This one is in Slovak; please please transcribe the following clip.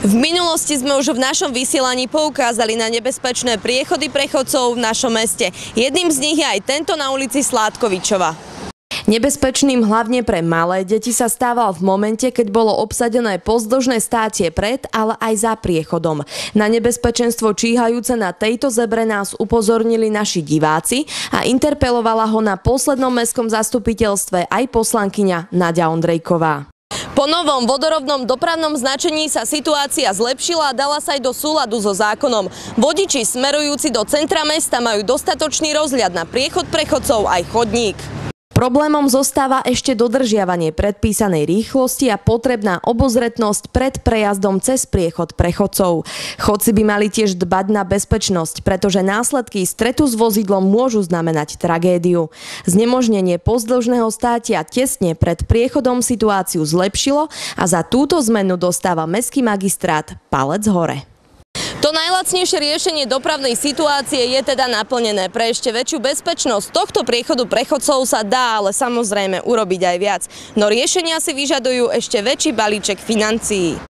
V minulosti sme už v našom vysielaní poukázali na nebezpečné priechody prechodcov v našom meste. Jedným z nich je aj tento na ulici Sládkovičova. Nebezpečným hlavne pre malé deti sa stával v momente, keď bolo obsadené pozdĺžné státie pred, ale aj za priechodom. Na nebezpečenstvo číhajúce na tejto zebre nás upozornili naši diváci a interpelovala ho na poslednom mestskom zastupiteľstve aj poslankyňa Nadia Ondrejková. Po novom vodorovnom dopravnom značení sa situácia zlepšila a dala sa aj do súladu so zákonom. Vodiči smerujúci do centra mesta majú dostatočný rozhľad na priechod prechodcov aj chodník. Problémom zostáva ešte dodržiavanie predpísanej rýchlosti a potrebná obozretnosť pred prejazdom cez priechod prechodcov. Chodci by mali tiež dbať na bezpečnosť, pretože následky stretu s vozidlom môžu znamenať tragédiu. Znemožnenie pozdĺžného státia tesne pred priechodom situáciu zlepšilo a za túto zmenu dostáva mestský magistrát palec hore. To najlacnejšie riešenie dopravnej situácie je teda naplnené. Pre ešte väčšiu bezpečnosť tohto priechodu prechodcov sa dá, ale samozrejme urobiť aj viac. No riešenia si vyžadujú ešte väčší balíček financií.